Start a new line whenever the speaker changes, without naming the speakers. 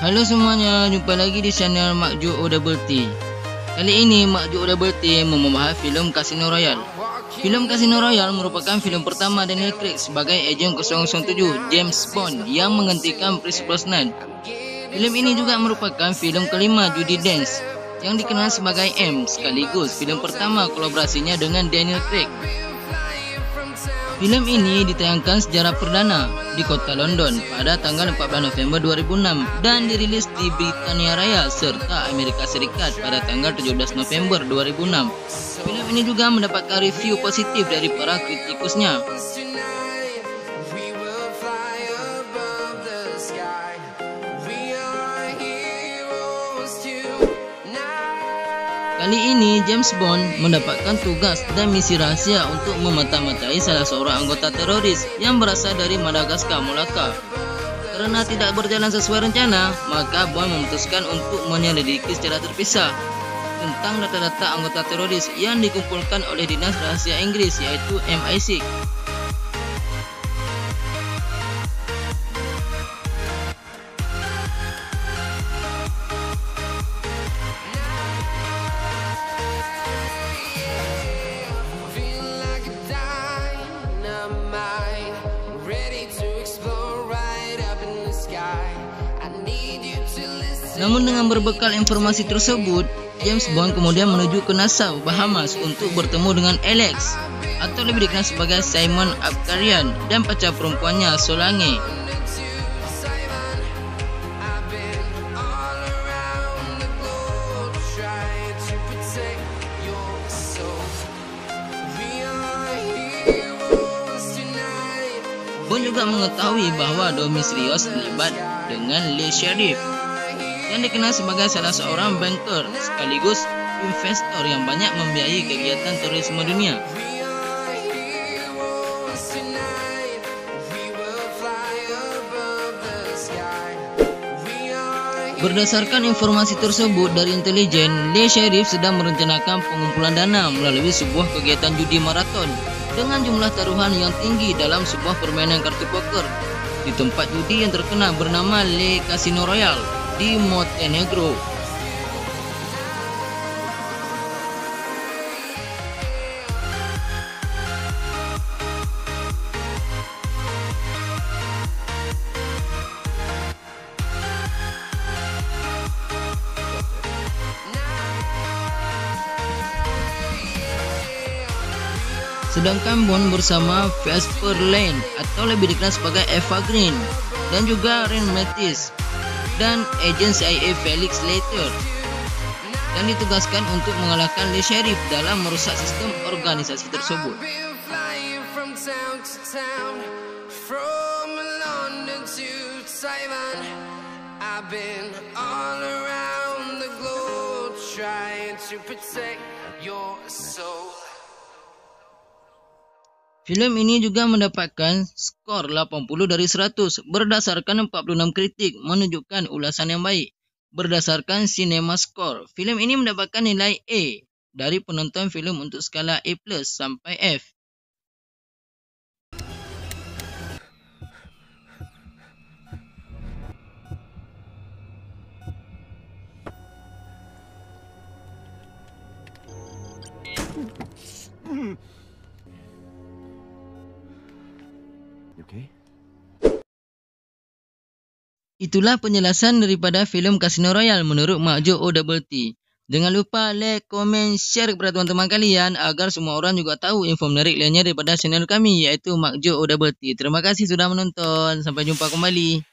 Halo semuanya, jumpa lagi di channel Mak Jo Double T. Kali ini Mak Jo Double T membahas filem Casino Royale. Filem Casino Royale merupakan filem pertama Daniel Craig sebagai ejen 007 James Bond yang menggantikan Pierce Brosnan. Filem ini juga merupakan filem kelima Judy Dench yang dikenal sebagai M sekaligus filem pertama kolaborasinya dengan Daniel Craig. Filem ini ditayangkan secara perdana di kota London pada tanggal 14 November 2006 dan dirilis di Britania Raya serta Amerika Serikat pada tanggal 17 November 2006. Filem ini juga mendapatkan review positif dari para kritikusnya. Kali ini James Bond mendapatkan tugas dan misi rahasia untuk memata-matai salah seorang anggota teroris yang berasal dari Madagaskar, Molaka. Karena tidak berjalan sesuai rencana, maka Bond memutuskan untuk menyelidiki secara terpisah tentang data-data anggota teroris yang dikumpulkan oleh Dinas Rahasia Inggris yaitu MI6. Namun dengan berbekal informasi tersebut, James Bond kemudian menuju ke Nassau, Bahamas untuk bertemu dengan Alex atau lebih dikenal sebagai Simon Abkarian dan pacar perempuannya Solange. Bond juga mengetahui bahwa Domisrios terlibat dengan Lee Sheriff yang dikenal sebagai salah seorang banker sekaligus investor yang banyak membiayai kegiatan terorisme dunia. Berdasarkan informasi tersebut dari intelijen, Lee Sheriff sedang merencanakan pengumpulan dana melalui sebuah kegiatan judi maraton dengan jumlah taruhan yang tinggi dalam sebuah permainan kartu poker di tempat judi yang terkenal bernama Le Casino Royale di Montenegro. Sedangkan Bond bersama Vesper Lane atau lebih dikenal sebagai Eva Green dan juga Ren Mattis dan agen CIA Felix Leiter dan ditugaskan untuk mengalahkan Le Sheriff dalam merusak sistem organisasi tersebut. Film ini juga mendapatkan skor 80 dari 100 berdasarkan 46 kritik menunjukkan ulasan yang baik. Berdasarkan Cinema Score, film ini mendapatkan nilai A dari penonton film untuk skala A+ sampai F. Itulah penjelasan daripada filem Casino Royale menurut Mak Jo OWT. Jangan lupa like, komen, share kepada teman-teman kalian agar semua orang juga tahu info menarik lainnya daripada channel kami iaitu Mak Jo OWT. Terima kasih sudah menonton. Sampai jumpa kembali.